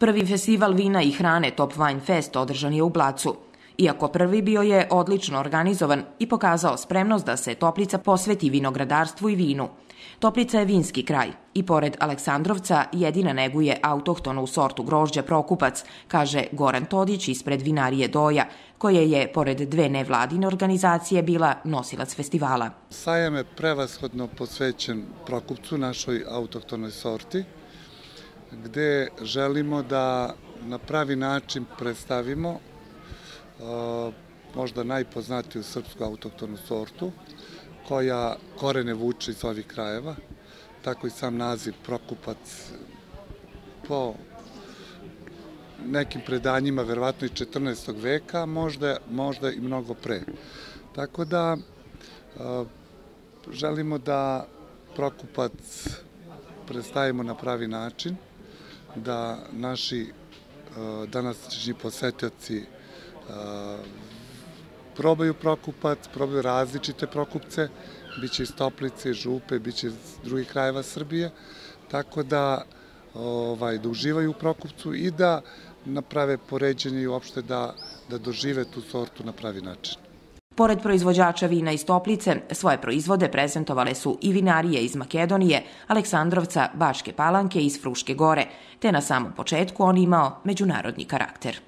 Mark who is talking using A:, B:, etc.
A: Prvi festival vina i hrane Top Wine Fest održan je u Blacu. Iako prvi bio je odlično organizovan i pokazao spremnost da se Toplica posveti vinogradarstvu i vinu. Toplica je vinski kraj i pored Aleksandrovca jedina neguje autohtonu sortu grožđa Prokupac, kaže Goran Todić ispred vinarije Doja, koje je, pored dve nevladine organizacije, bila nosilac festivala.
B: Sajam je prevashodno posvećen Prokupcu, našoj autohtonoj sorti, gde želimo da na pravi način predstavimo možda najpoznatiju srpsku autohtonu sortu, koja korene vuče iz ovih krajeva, tako i sam naziv Prokupac po nekim predanjima, verovatno i 14. veka, možda, možda i mnogo pre. Tako da želimo da Prokupac predstavimo na pravi način, da naši uh, današnji posetioci uh, probaju prokupac, probaju različite prokupce, biće iz Toplice, Župe, biće iz drugih krajeva Srbije, tako da, ovaj, da uživaju u prokupcu i da naprave poređenje i uopšte da, da dožive tu sortu na pravi način.
A: Pored proizvođača vina iz Toplice, svoje proizvode prezentovale su i vinarije iz Makedonije, Aleksandrovca, Bačke Palanke i iz Fruške gore, te na samom početku on imao međunarodni karakter.